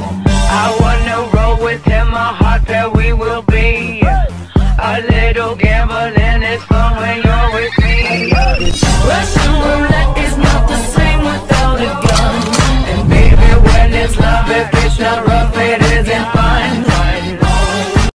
I wanna roll with him, My heart pair we will be. A little gambling is fun when you're with me. Russian roulette is not the same without a gun. And baby, when it's love, it's not rough.